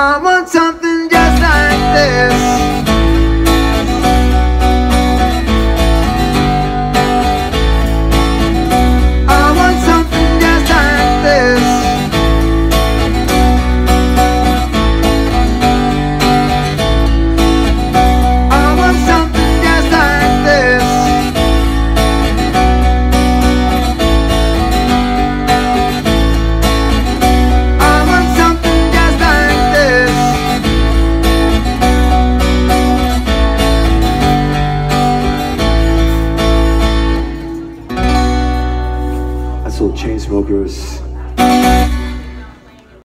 I'ma chain smokers.